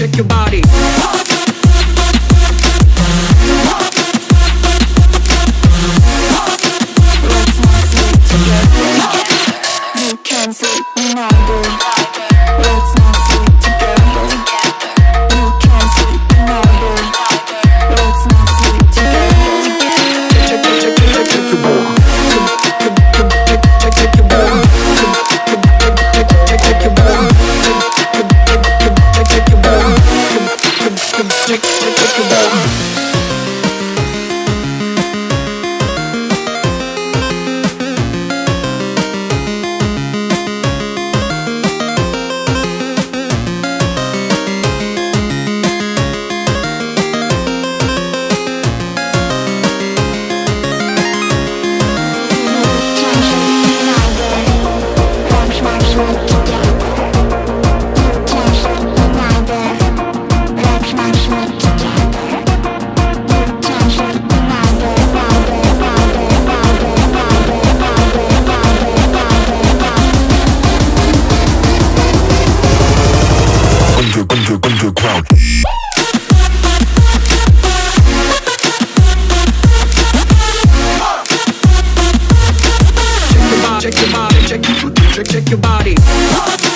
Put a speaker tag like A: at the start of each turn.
A: Check your body. Boom. the ground. Check your body, check, your body, check your body.